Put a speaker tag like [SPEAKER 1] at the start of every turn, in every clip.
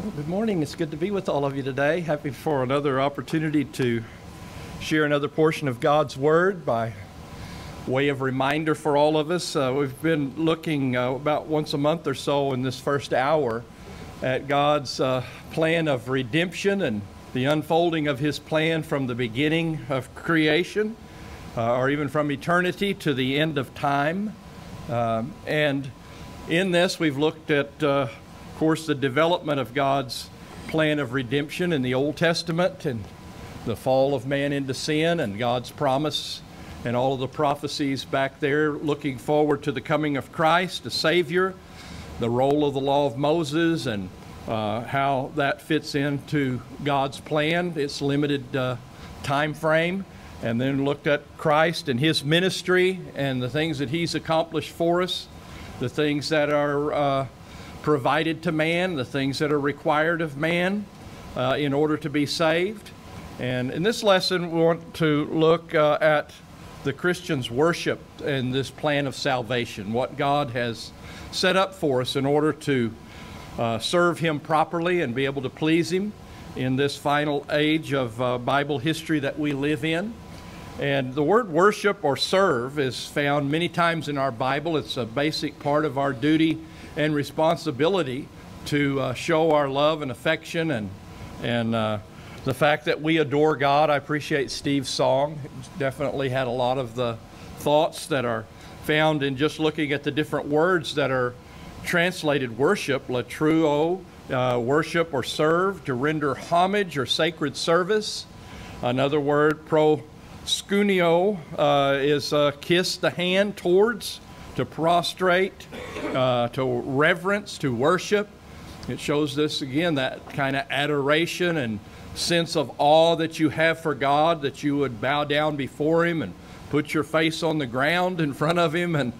[SPEAKER 1] Good morning. It's good to be with all of you today. Happy for another opportunity to share another portion of God's Word by way of reminder for all of us. Uh, we've been looking uh, about once a month or so in this first hour at God's uh, plan of redemption and the unfolding of His plan from the beginning of creation uh, or even from eternity to the end of time. Um, and in this, we've looked at, uh, course, the development of God's plan of redemption in the Old Testament and the fall of man into sin and God's promise and all of the prophecies back there looking forward to the coming of Christ, the Savior, the role of the law of Moses, and uh, how that fits into God's plan, its limited uh, time frame, and then looked at Christ and His ministry and the things that He's accomplished for us the things that are uh, provided to man, the things that are required of man uh, in order to be saved. And in this lesson, we want to look uh, at the Christian's worship and this plan of salvation, what God has set up for us in order to uh, serve Him properly and be able to please Him in this final age of uh, Bible history that we live in. And the word worship or serve is found many times in our Bible. It's a basic part of our duty and responsibility to uh, show our love and affection and, and uh, the fact that we adore God. I appreciate Steve's song. It definitely had a lot of the thoughts that are found in just looking at the different words that are translated worship, latreuo, uh, worship or serve, to render homage or sacred service. Another word, pro Scunio uh, is uh, kiss the hand towards, to prostrate, uh, to reverence, to worship. It shows this again, that kind of adoration and sense of awe that you have for God, that you would bow down before Him and put your face on the ground in front of Him. And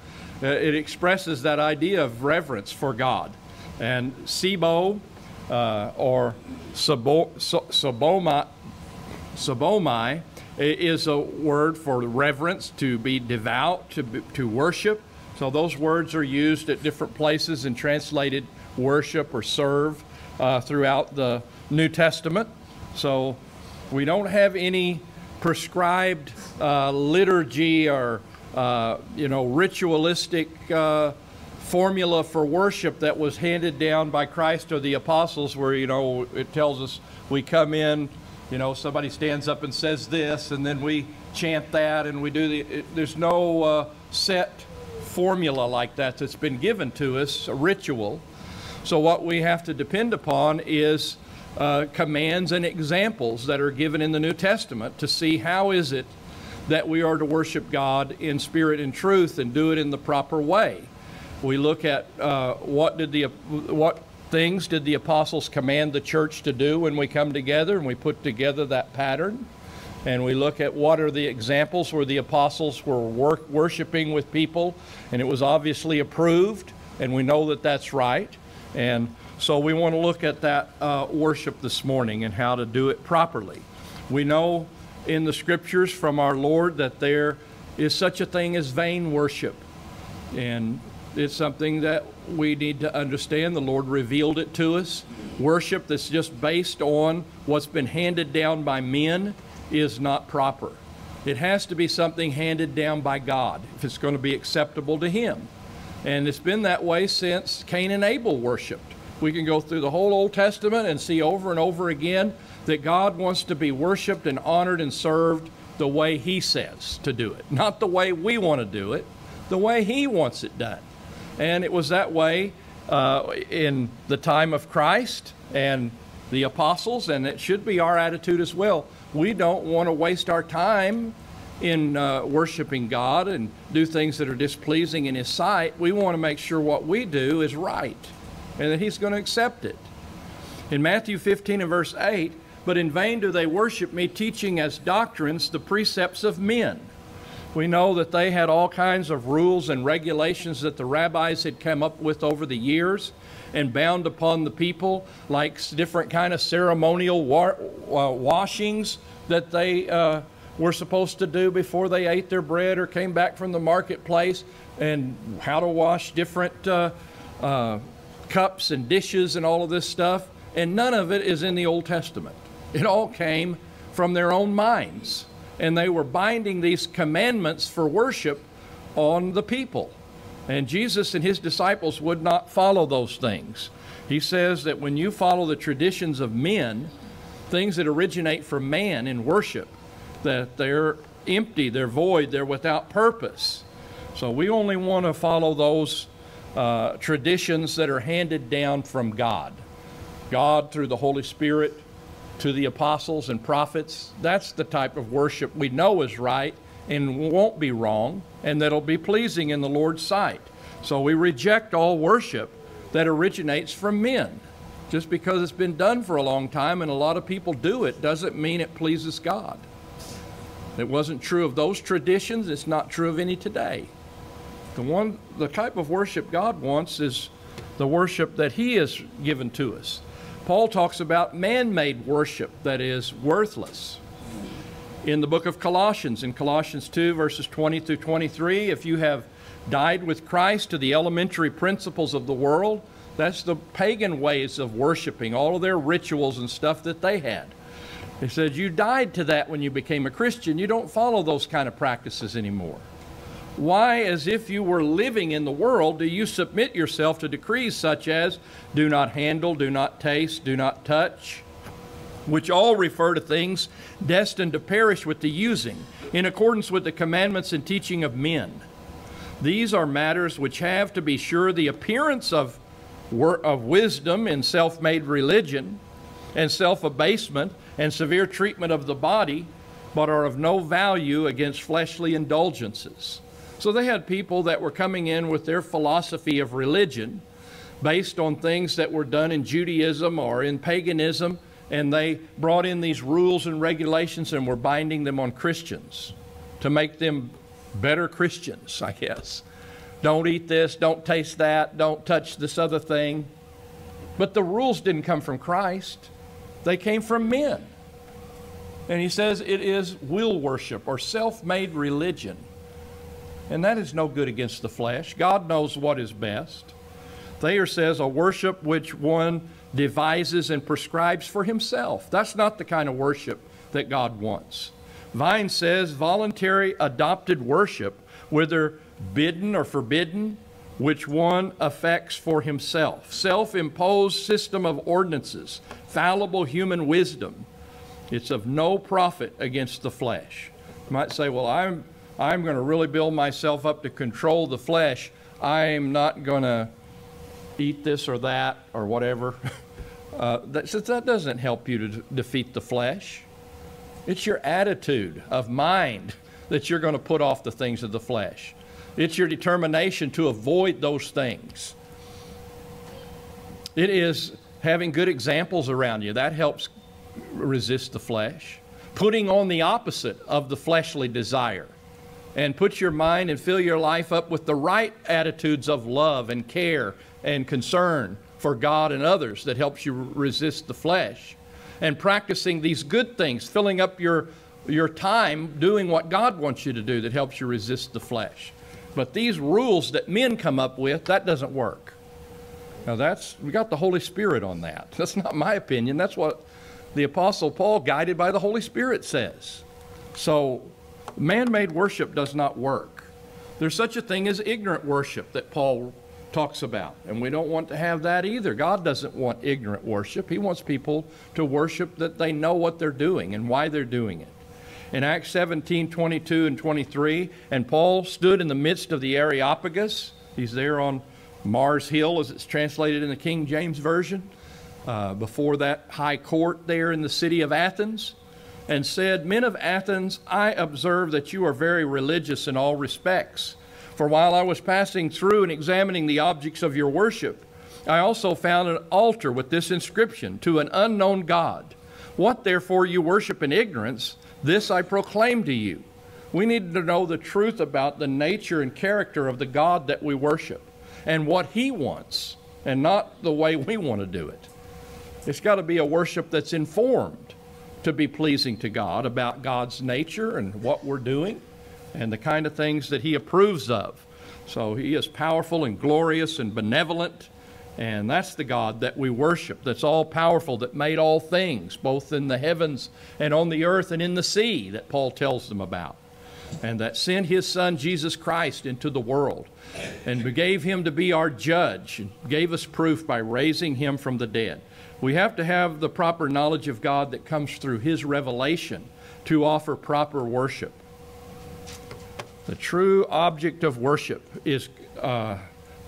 [SPEAKER 1] uh, it expresses that idea of reverence for God. And Sibo, uh, or Sabo, Sabomai, Sabomai is a word for reverence, to be devout, to, be, to worship. So those words are used at different places and translated worship or serve uh, throughout the New Testament. So we don't have any prescribed uh, liturgy or uh, you know ritualistic uh, formula for worship that was handed down by Christ or the apostles, where you know it tells us we come in you know, somebody stands up and says this, and then we chant that, and we do the. It, there's no uh, set formula like that that's been given to us, a ritual. So what we have to depend upon is uh, commands and examples that are given in the New Testament to see how is it that we are to worship God in spirit and truth and do it in the proper way. We look at uh, what did the what things did the apostles command the church to do when we come together and we put together that pattern? And we look at what are the examples where the apostles were worshiping with people and it was obviously approved, and we know that that's right. And so we want to look at that uh, worship this morning and how to do it properly. We know in the scriptures from our Lord that there is such a thing as vain worship. And it's something that we need to understand. The Lord revealed it to us. Worship that's just based on what's been handed down by men is not proper. It has to be something handed down by God if it's going to be acceptable to Him. And it's been that way since Cain and Abel worshiped. We can go through the whole Old Testament and see over and over again that God wants to be worshiped and honored and served the way He says to do it, not the way we want to do it, the way He wants it done. And it was that way uh, in the time of Christ and the apostles, and it should be our attitude as well. We don't want to waste our time in uh, worshiping God and do things that are displeasing in His sight. We want to make sure what we do is right and that He's going to accept it. In Matthew 15 and verse 8, but in vain do they worship me, teaching as doctrines the precepts of men. We know that they had all kinds of rules and regulations that the rabbis had come up with over the years and bound upon the people, like different kind of ceremonial wa uh, washings that they uh, were supposed to do before they ate their bread or came back from the marketplace, and how to wash different uh, uh cups and dishes and all of this stuff. and none of it is in the Old Testament. It all came from their own minds, and they were binding these commandments for worship on the people. And Jesus and his disciples would not follow those things. He says that when you follow the traditions of men, things that originate from man in worship, that they're empty, they're void, they're without purpose. So we only want to follow those uh, traditions that are handed down from God. God, through the Holy Spirit, to the apostles and prophets, that's the type of worship we know is right and won't be wrong and that'll be pleasing in the Lord's sight. So we reject all worship that originates from men. Just because it's been done for a long time and a lot of people do it doesn't mean it pleases God. It wasn't true of those traditions, it's not true of any today. The one the type of worship God wants is the worship that he has given to us. Paul talks about man-made worship that is worthless. In the book of Colossians, in Colossians 2 verses 20 through 23, if you have died with Christ to the elementary principles of the world, that's the pagan ways of worshiping, all of their rituals and stuff that they had. He said, You died to that when you became a Christian. You don't follow those kind of practices anymore. Why, as if you were living in the world, do you submit yourself to decrees such as do not handle, do not taste, do not touch, which all refer to things destined to perish with the using, in accordance with the commandments and teaching of men? These are matters which have, to be sure, the appearance of of wisdom in self made religion and self abasement and severe treatment of the body, but are of no value against fleshly indulgences. So they had people that were coming in with their philosophy of religion based on things that were done in Judaism or in paganism, and they brought in these rules and regulations and were binding them on Christians to make them better Christians, I guess. Don't eat this, don't taste that, don't touch this other thing. But the rules didn't come from Christ, they came from men. And he says it is will worship or self made religion. And that is no good against the flesh. God knows what is best. Thayer says a worship which one devises and prescribes for himself. That's not the kind of worship that God wants. Vine says voluntary adopted worship, whether bidden or forbidden, which one affects for himself. Self imposed system of ordinances, fallible human wisdom. It's of no profit against the flesh. You might say, well, I'm, I'm going to really build myself up to control the flesh. I'm not going to eat this or that or whatever. Uh, that, that doesn't help you to defeat the flesh. It's your attitude of mind that you're going to put off the things of the flesh. It's your determination to avoid those things. It is having good examples around you. That helps resist the flesh. Putting on the opposite of the fleshly desire. And put your mind and fill your life up with the right attitudes of love and care and concern for God and others that helps you resist the flesh. And practicing these good things, filling up your, your time doing what God wants you to do that helps you resist the flesh. But these rules that men come up with, that doesn't work. Now that's, we got the Holy Spirit on that. That's not my opinion. That's what the Apostle Paul, guided by the Holy Spirit, says. So man made worship does not work. There's such a thing as ignorant worship that Paul talks about, and we don't want to have that either. God doesn't want ignorant worship. He wants people to worship that they know what they're doing and why they're doing it in Acts 17 22 and 23. And Paul stood in the midst of the Areopagus. He's there on Mars Hill, as it's translated in the King James Version, uh, before that high court there in the city of Athens, and said, Men of Athens, I observe that you are very religious in all respects. For while I was passing through and examining the objects of your worship, I also found an altar with this inscription To an unknown God. What therefore you worship in ignorance, this I proclaim to you. We need to know the truth about the nature and character of the God that we worship and what He wants, and not the way we want to do it. It's got to be a worship that's informed to be pleasing to God about God's nature and what we're doing and the kind of things that He approves of. So He is powerful and glorious and benevolent, And that's the God that we worship, that's all powerful, that made all things, both in the heavens and on the earth and in the sea, that Paul tells them about. And that sent his son Jesus Christ into the world and gave him to be our judge and gave us proof by raising him from the dead. We have to have the proper knowledge of God that comes through his revelation to offer proper worship. The true object of worship is uh,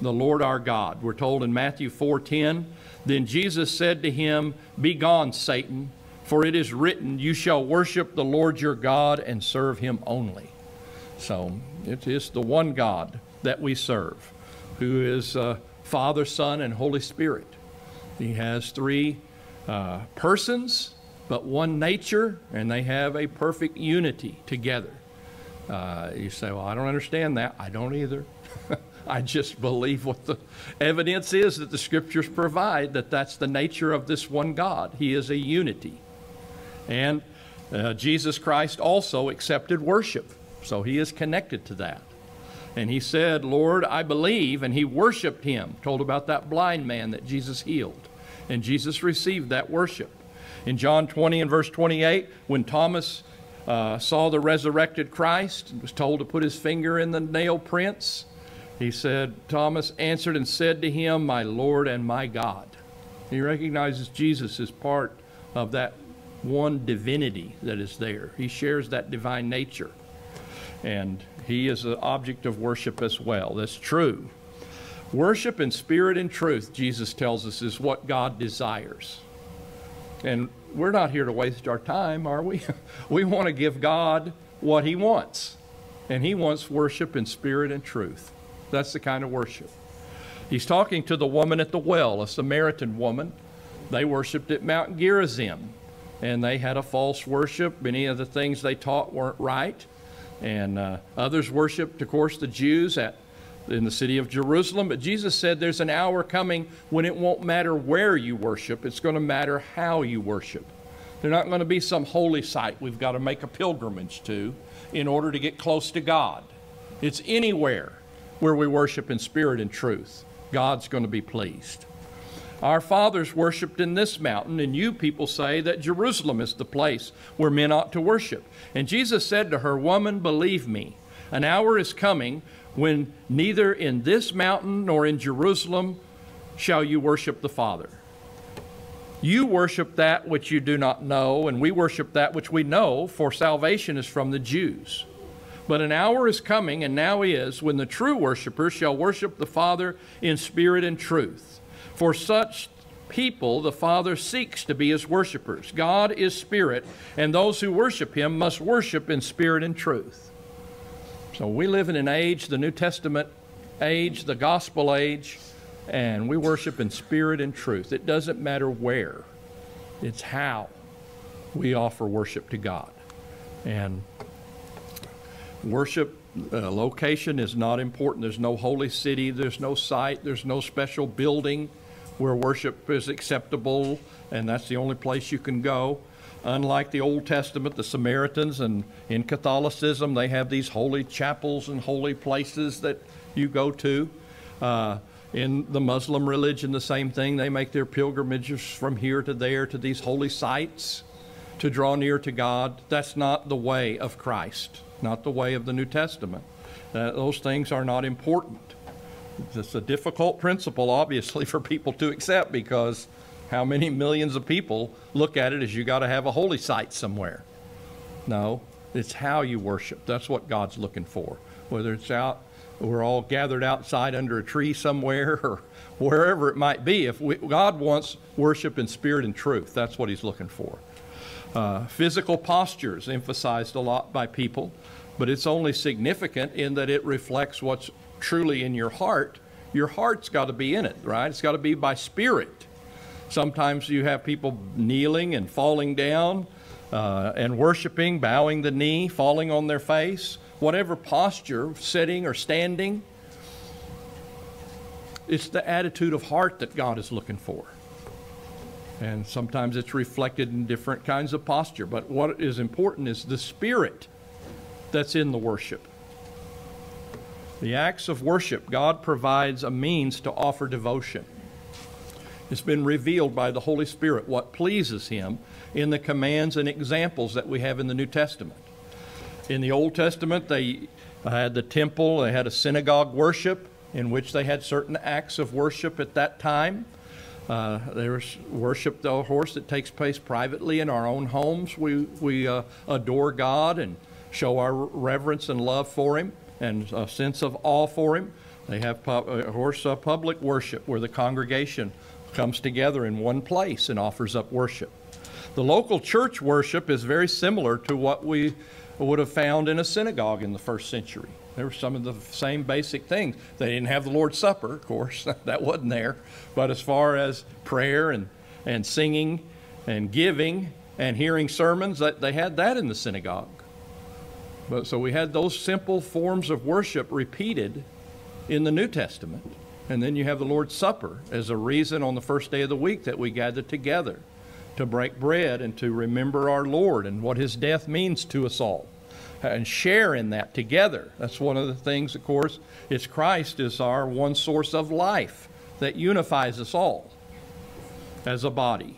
[SPEAKER 1] the Lord our God. We're told in Matthew 4:10, then Jesus said to him, "Be gone, Satan, for it is written, you shall worship the Lord your God and serve him only." So, it is the one God that we serve, who is uh, Father, Son, and Holy Spirit. He has three uh, persons, but one nature, and they have a perfect unity together. Uh, you say, Well, I don't understand that. I don't either. I just believe what the evidence is that the scriptures provide that that's the nature of this one God. He is a unity. And uh, Jesus Christ also accepted worship, so he is connected to that. And he said, Lord, I believe, and he worshiped him. Told about that blind man that Jesus healed. And Jesus received that worship. In John 20 and verse 28, when Thomas uh, saw the resurrected Christ and was told to put his finger in the nail prints, he said, Thomas answered and said to him, My Lord and my God. He recognizes Jesus as part of that one divinity that is there. He shares that divine nature. And he is an object of worship as well. That's true. Worship in spirit and truth, Jesus tells us, is what God desires. And we're not here to waste our time, are we? we want to give God what he wants. And he wants worship in spirit and truth. That's the kind of worship. He's talking to the woman at the well, a Samaritan woman. They worshiped at Mount Gerizim, and they had a false worship. Many of the things they taught weren't right. And uh, others worshiped, of course, the Jews at in the city of Jerusalem. But Jesus said there's an hour coming when it won't matter where you worship, it's going to matter how you worship. They're not going to be some holy site we've got to make a pilgrimage to in order to get close to God. It's anywhere where we worship in spirit and truth. God's going to be pleased. Our fathers worshiped in this mountain, and you people say that Jerusalem is the place where men ought to worship. And Jesus said to her, Woman, believe me, an hour is coming when neither in this mountain nor in Jerusalem shall you worship the Father. You worship that which you do not know, and we worship that which we know, for salvation is from the Jews. But an hour is coming, and now is, when the true worshippers shall worship the Father in spirit and truth. For such people the Father seeks to be his worshipers. God is spirit, and those who worship him must worship in spirit and truth. So we live in an age, the New Testament age, the gospel age, and we worship in spirit and truth. It doesn't matter where, it's how we offer worship to God. And Worship uh, location is not important. There's no holy city, there's no site, there's no special building where worship is acceptable, and that's the only place you can go. Unlike the Old Testament, the Samaritans and in Catholicism, they have these holy chapels and holy places that you go to. Uh, in the Muslim religion, the same thing. They make their pilgrimages from here to there to these holy sites to draw near to God. That's not the way of Christ not the way of the New Testament. Uh, those things are not important. It's a difficult principle, obviously, for people to accept because how many millions of people look at it as you got to have a holy site somewhere? No, it's how you worship. That's what God's looking for. Whether it's out, we're all gathered outside under a tree somewhere or wherever it might be. If we, God wants worship in spirit and truth, that's what He's looking for. Uh, physical postures emphasized a lot by people, but it's only significant in that it reflects what's truly in your heart. Your heart's got to be in it, right? It's got to be by spirit. Sometimes you have people kneeling and falling down uh, and worshiping, bowing the knee, falling on their face, whatever posture, sitting or standing. It's the attitude of heart that God is looking for. And sometimes it's reflected in different kinds of posture. But what is important is the spirit that's in the worship. The acts of worship, God provides a means to offer devotion. It's been revealed by the Holy Spirit what pleases Him in the commands and examples that we have in the New Testament. In the Old Testament, they had the temple, they had a synagogue worship in which they had certain acts of worship at that time. Uh, there's worship the horse that takes place privately in our own homes. We, we uh, adore God and show our reverence and love for Him and a sense of awe for Him. They have pu- horse uh, public worship where the congregation comes together in one place and offers up worship. The local church worship is very similar to what we would have found in a synagogue in the first century. There were some of the same basic things. They didn't have the Lord's Supper, of course, that wasn't there. But as far as prayer and, and singing and giving and hearing sermons, that they had that in the synagogue. But so we had those simple forms of worship repeated in the New Testament. And then you have the Lord's Supper as a reason on the first day of the week that we gather together to break bread and to remember our Lord and what his death means to us all and share in that together. That's one of the things, of course, is Christ is our one source of life that unifies us all as a body.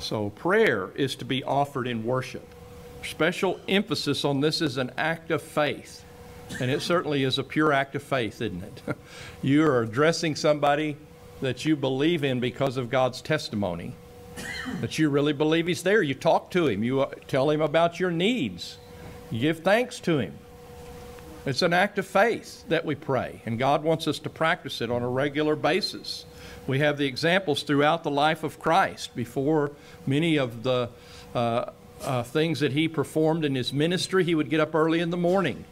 [SPEAKER 1] So prayer is to be offered in worship. Special emphasis on this is an act of faith. And it certainly is a pure act of faith, isn't it? you are addressing somebody that you believe in because of God's testimony, that you really believe He's there. You talk to Him, you uh, tell Him about your needs, you give thanks to Him. It's an act of faith that we pray, and God wants us to practice it on a regular basis. We have the examples throughout the life of Christ before many of the uh, uh, things that he performed in his ministry. He would get up early in the morning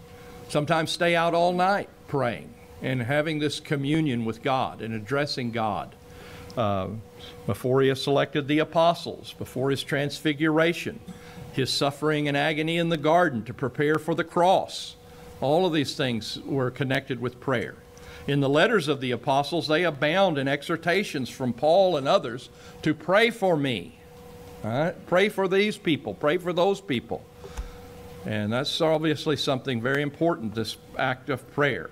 [SPEAKER 1] sometimes stay out all night praying and having this communion with God and addressing God. Uh, before he has selected the apostles, before his transfiguration, his suffering and agony in the garden to prepare for the cross. All of these things were connected with prayer. In the letters of the apostles, they abound in exhortations from Paul and others to pray for me. Pray for these people, pray for those people. And that's obviously something very important, this act of prayer.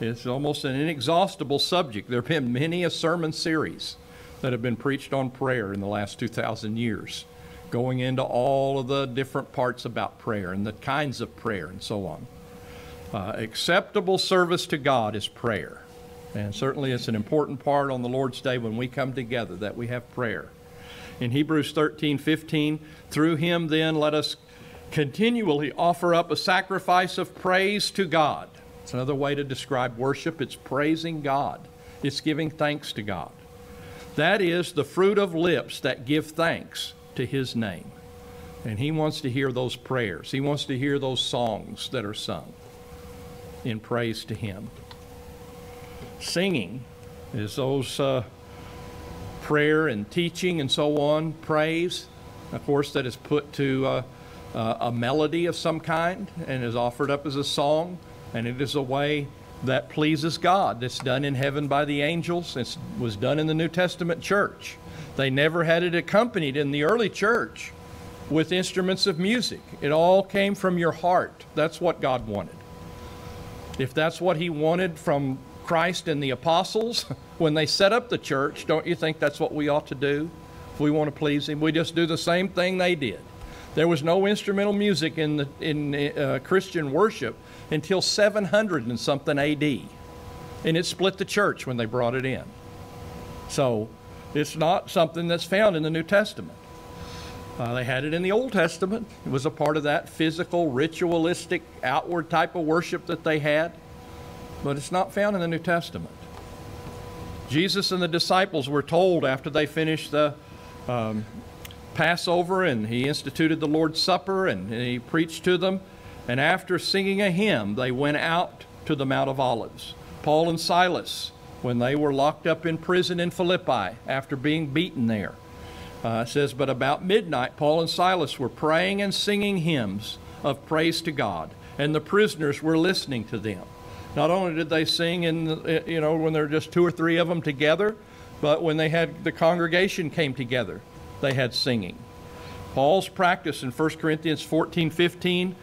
[SPEAKER 1] It's almost an inexhaustible subject. There have been many a sermon series that have been preached on prayer in the last 2,000 years, going into all of the different parts about prayer and the kinds of prayer and so on. Uh, acceptable service to God is prayer. And certainly it's an important part on the Lord's Day when we come together that we have prayer. In Hebrews 13 15, through him then let us continually offer up a sacrifice of praise to God. It's another way to describe worship. It's praising God, it's giving thanks to God. That is the fruit of lips that give thanks to His name. And He wants to hear those prayers, He wants to hear those songs that are sung in praise to Him. Singing is those uh, prayer and teaching and so on, praise, of course, that is put to. Uh, uh, a melody of some kind and is offered up as a song, and it is a way that pleases God. It's done in heaven by the angels. It was done in the New Testament church. They never had it accompanied in the early church with instruments of music. It all came from your heart. That's what God wanted. If that's what He wanted from Christ and the apostles when they set up the church, don't you think that's what we ought to do? If we want to please Him, we just do the same thing they did. There was no instrumental music in, the, in uh, Christian worship until 700 and something AD. And it split the church when they brought it in. So it's not something that's found in the New Testament. Uh, they had it in the Old Testament. It was a part of that physical, ritualistic, outward type of worship that they had. But it's not found in the New Testament. Jesus and the disciples were told after they finished the um, Passover and he instituted the Lord's Supper and he preached to them. And after singing a hymn, they went out to the Mount of Olives. Paul and Silas, when they were locked up in prison in Philippi after being beaten there, uh, says, But about midnight, Paul and Silas were praying and singing hymns of praise to God, and the prisoners were listening to them. Not only did they sing in, the, you know, when there were just two or three of them together, but when they had the congregation came together, they had singing. Paul's practice in 1 Corinthians 14 15.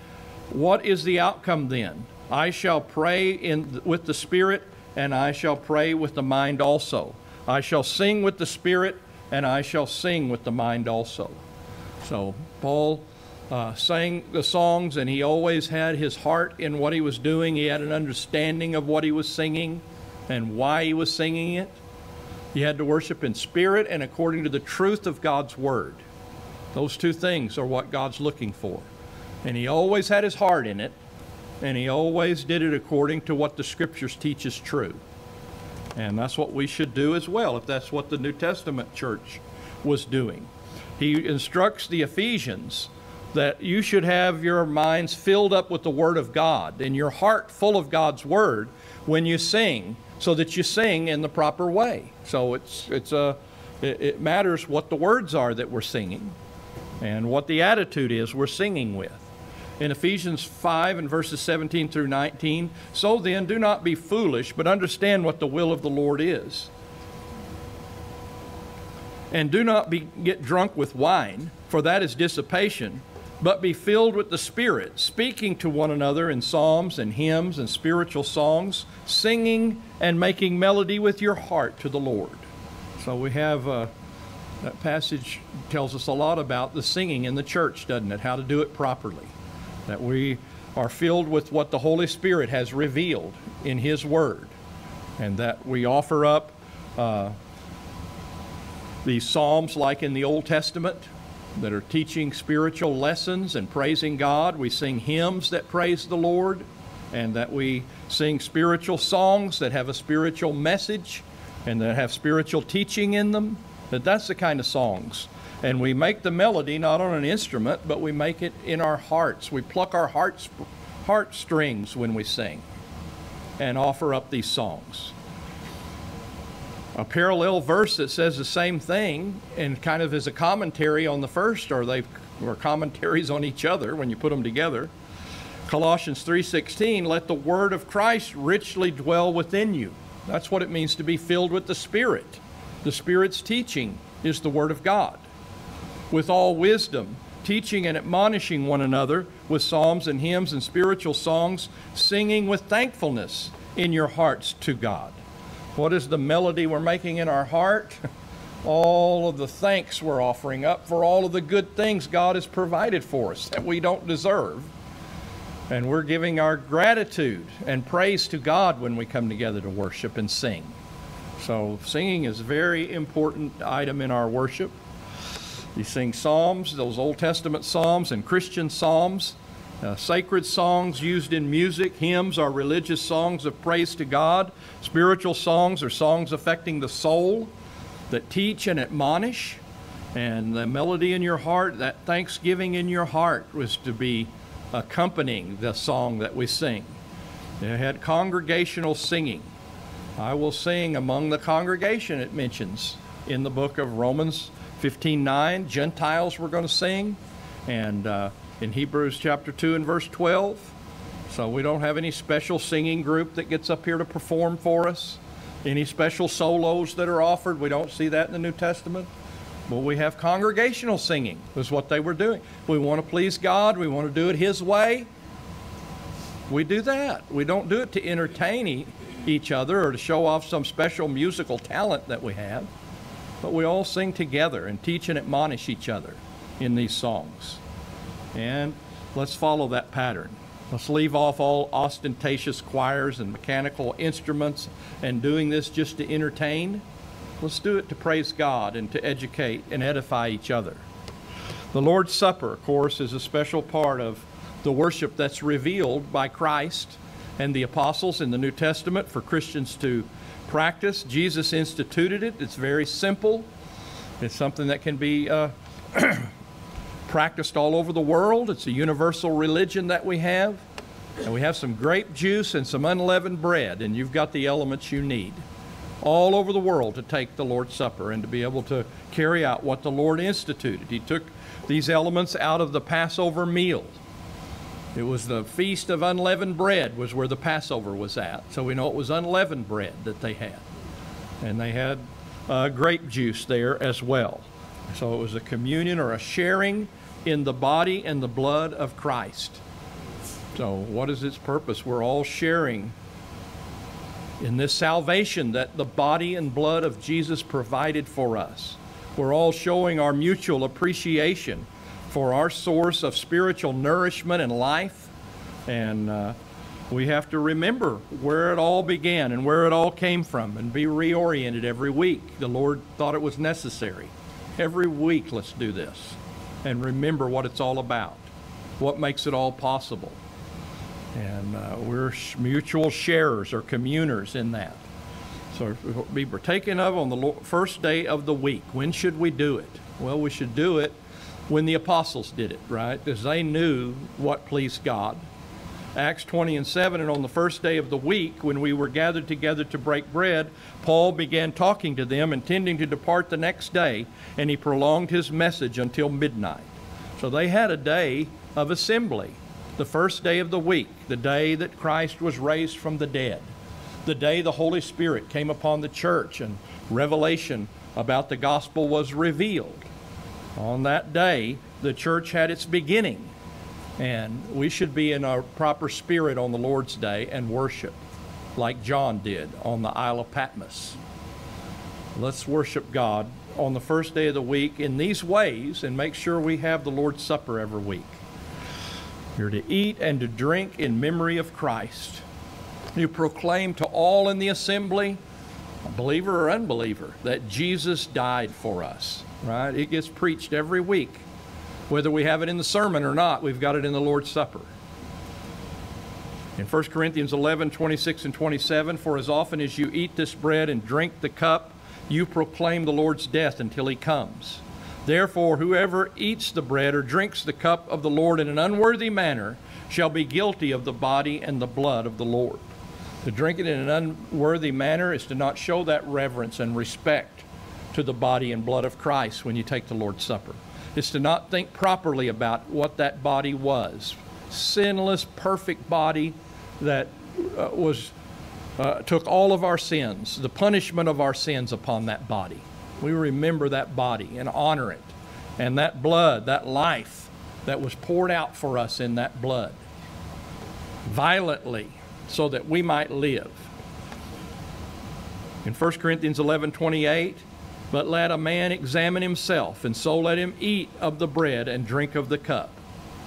[SPEAKER 1] What is the outcome then? I shall pray in, with the Spirit, and I shall pray with the mind also. I shall sing with the Spirit, and I shall sing with the mind also. So Paul uh, sang the songs, and he always had his heart in what he was doing. He had an understanding of what he was singing and why he was singing it. He had to worship in spirit and according to the truth of God's word. Those two things are what God's looking for. And he always had his heart in it, and he always did it according to what the scriptures teach is true. And that's what we should do as well, if that's what the New Testament church was doing. He instructs the Ephesians that you should have your minds filled up with the Word of God and your heart full of God's Word when you sing, so that you sing in the proper way. So it's, it's a, it, it matters what the words are that we're singing and what the attitude is we're singing with. In Ephesians 5 and verses 17 through 19, so then do not be foolish, but understand what the will of the Lord is. And do not be, get drunk with wine, for that is dissipation but be filled with the Spirit, speaking to one another in psalms and hymns and spiritual songs, singing and making melody with your heart to the Lord. So we have uh, that passage tells us a lot about the singing in the church, doesn't it? How to do it properly. That we are filled with what the Holy Spirit has revealed in His Word, and that we offer up uh, these psalms like in the Old Testament that are teaching spiritual lessons and praising God. We sing hymns that praise the Lord, and that we sing spiritual songs that have a spiritual message and that have spiritual teaching in them. That that's the kind of songs. And we make the melody not on an instrument, but we make it in our hearts. We pluck our hearts, heartstrings when we sing and offer up these songs a parallel verse that says the same thing and kind of as a commentary on the first or they or commentaries on each other when you put them together. Colossians 3.16 let the word of christ richly dwell within you. That's what it means to be filled with the spirit. The spirit's teaching is the word of god. With all wisdom teaching and admonishing one another with psalms and hymns and spiritual songs singing with thankfulness in your hearts to god what is the melody we're making in our heart? all of the thanks we're offering up for all of the good things God has provided for us that we don't deserve. And we're giving our gratitude and praise to God when we come together to worship and sing. So, singing is a very important item in our worship. You sing psalms, those Old Testament psalms and Christian psalms. Uh, sacred songs used in music, hymns are religious songs of praise to God. Spiritual songs are songs affecting the soul that teach and admonish. And the melody in your heart, that thanksgiving in your heart, was to be accompanying the song that we sing. They had congregational singing. I will sing among the congregation, it mentions in the book of Romans 15:9. Gentiles were going to sing. And uh, in Hebrews chapter 2 and verse 12. So we don't have any special singing group that gets up here to perform for us. Any special solos that are offered. We don't see that in the New Testament. But we have congregational singing, is what they were doing. We want to please God, we want to do it His way. We do that. We don't do it to entertain each other or to show off some special musical talent that we have, but we all sing together and teach and admonish each other in these songs. And let's follow that pattern. Let's leave off all ostentatious choirs and mechanical instruments and doing this just to entertain. Let's do it to praise God and to educate and edify each other. The Lord's Supper, of course, is a special part of the worship that's revealed by Christ and the apostles in the New Testament for Christians to practice. Jesus instituted it. It's very simple. It's something that can be uh, practiced all over the world. It's a universal religion that we have. And we have some grape juice and some unleavened bread, and you've got the elements you need all over the world to take the Lord's Supper and to be able to carry out what the Lord instituted. He took these elements out of the Passover meal. It was the feast of unleavened bread was where the Passover was at. So we know it was unleavened bread that they had. And they had uh, grape juice there as well. So it was a communion or a sharing in the body and the blood of Christ. So, what is its purpose? We're all sharing in this salvation that the body and blood of Jesus provided for us. We're all showing our mutual appreciation for our source of spiritual nourishment and life. And uh, we have to remember where it all began and where it all came from and be reoriented every week. The Lord thought it was necessary. Every week, let's do this and remember what it's all about, what makes it all possible. And uh, we're mutual sharers or communers in that. So be partaken of on the first day of the week. When should we do it? Well, we should do it when the apostles did it, right? Because they knew what pleased God. Acts 20 and 7, and on the first day of the week, when we were gathered together to break bread, Paul began talking to them, intending to depart the next day, and he prolonged his message until midnight. So they had a day of assembly, the first day of the week, the day that Christ was raised from the dead, the day the Holy Spirit came upon the church and revelation about the gospel was revealed. On that day, the church had its beginning and we should be in a proper spirit on the Lord's Day and worship like John did on the Isle of Patmos. Let's worship God on the first day of the week in these ways and make sure we have the Lord's Supper every week. You're to eat and to drink in memory of Christ. You proclaim to all in the assembly, believer or unbeliever, that Jesus died for us, right? It gets preached every week. Whether we have it in the sermon or not, we've got it in the Lord's Supper. In 1 Corinthians 11, 26 and 27, for as often as you eat this bread and drink the cup, you proclaim the Lord's death until he comes. Therefore, whoever eats the bread or drinks the cup of the Lord in an unworthy manner shall be guilty of the body and the blood of the Lord. To drink it in an unworthy manner is to not show that reverence and respect to the body and blood of Christ when you take the Lord's Supper is to not think properly about what that body was. Sinless, perfect body that uh, was uh, took all of our sins, the punishment of our sins upon that body. We remember that body and honor it. And that blood, that life that was poured out for us in that blood, violently, so that we might live. In 1 Corinthians 11 28, but let a man examine himself, and so let him eat of the bread and drink of the cup.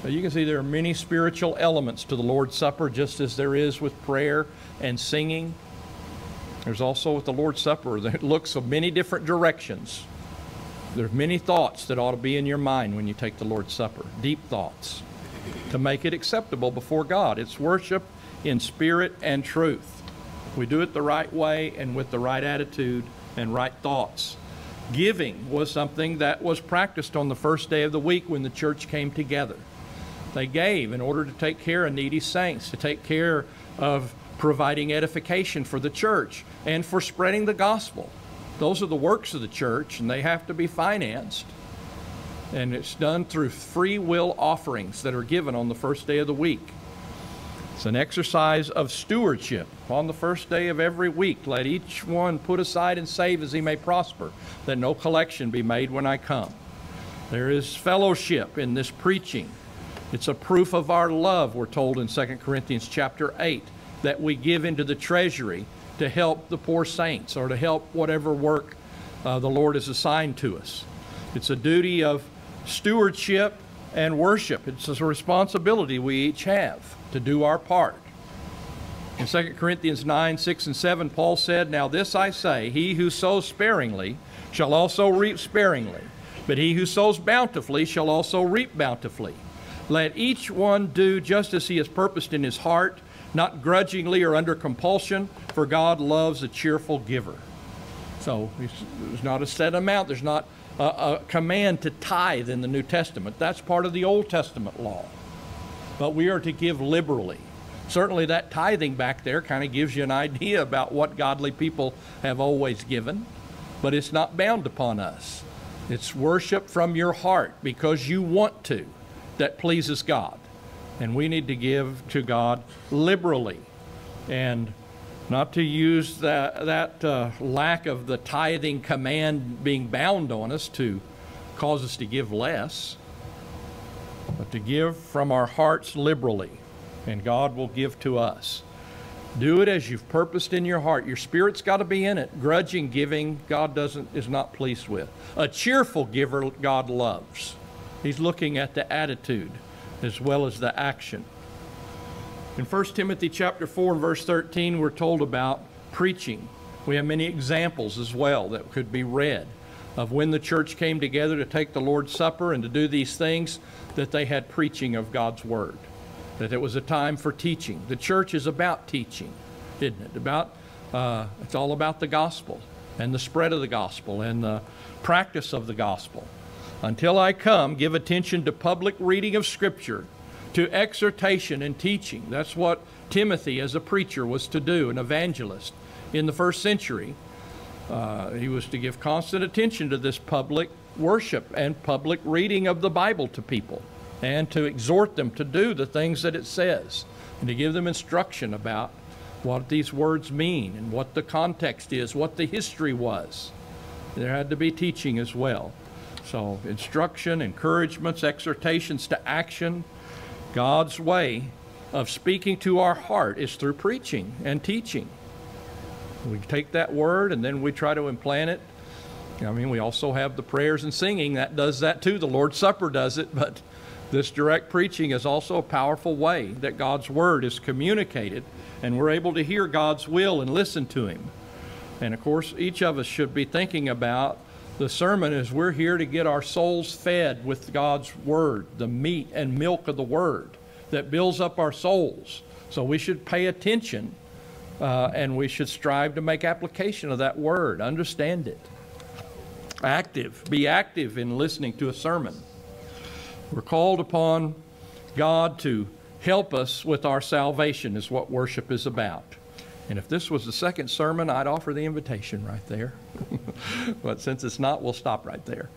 [SPEAKER 1] Now you can see there are many spiritual elements to the Lord's Supper, just as there is with prayer and singing. There's also with the Lord's Supper that looks of many different directions. There's many thoughts that ought to be in your mind when you take the Lord's Supper, deep thoughts, to make it acceptable before God. It's worship in spirit and truth. We do it the right way and with the right attitude and right thoughts. Giving was something that was practiced on the first day of the week when the church came together. They gave in order to take care of needy saints, to take care of providing edification for the church and for spreading the gospel. Those are the works of the church, and they have to be financed. And it's done through free will offerings that are given on the first day of the week. It's an exercise of stewardship. On the first day of every week, let each one put aside and save as he may prosper, that no collection be made when I come. There is fellowship in this preaching. It's a proof of our love, we're told in 2 Corinthians chapter 8, that we give into the treasury to help the poor saints or to help whatever work uh, the Lord has assigned to us. It's a duty of stewardship and worship. It's a responsibility we each have to do our part. In 2 Corinthians 9, 6, and 7, Paul said, Now this I say, he who sows sparingly shall also reap sparingly, but he who sows bountifully shall also reap bountifully. Let each one do just as he has purposed in his heart, not grudgingly or under compulsion, for God loves a cheerful giver. So there's not a set amount, there's not a, a command to tithe in the New Testament. That's part of the Old Testament law but we are to give liberally. Certainly, that tithing back there kind of gives you an idea about what godly people have always given, but it's not bound upon us. It's worship from your heart because you want to that pleases God. And we need to give to God liberally and not to use that, that uh, lack of the tithing command being bound on us to cause us to give less but to give from our hearts liberally, and God will give to us. Do it as you've purposed in your heart. Your spirit's got to be in it. Grudging giving, God doesn't is not pleased with. A cheerful giver, God loves. He's looking at the attitude as well as the action. In 1 Timothy chapter 4 and verse 13, we're told about preaching. We have many examples as well that could be read of when the church came together to take the Lord's Supper and to do these things, that they had preaching of God's Word, that it was a time for teaching. The church is about teaching, isn't it? About uh, it's all about the gospel and the spread of the gospel and the practice of the gospel. Until I come, give attention to public reading of Scripture, to exhortation and teaching. That's what Timothy, as a preacher, was to do, an evangelist in the first century. Uh, he was to give constant attention to this public worship and public reading of the Bible to people and to exhort them to do the things that it says and to give them instruction about what these words mean and what the context is, what the history was. There had to be teaching as well. So, instruction, encouragements, exhortations to action. God's way of speaking to our heart is through preaching and teaching. We take that word and then we try to implant it. I mean, we also have the prayers and singing that does that too. The Lord's Supper does it, but this direct preaching is also a powerful way that God's word is communicated and we're able to hear God's will and listen to Him. And of course, each of us should be thinking about the sermon is we're here to get our souls fed with God's word, the meat and milk of the word that builds up our souls. So we should pay attention uh, and we should strive to make application of that word, understand it. Active, be active in listening to a sermon. We're called upon God to help us with our salvation, is what worship is about. And if this was the second sermon, I'd offer the invitation right there. but since it's not, we'll stop right there.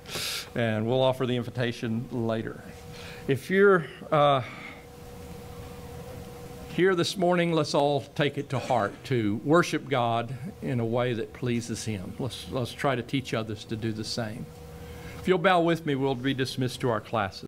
[SPEAKER 1] And we'll offer the invitation later. If you're. Uh, here this morning, let's all take it to heart to worship God in a way that pleases Him. Let's, let's try to teach others to do the same. If you'll bow with me, we'll be dismissed to our classes.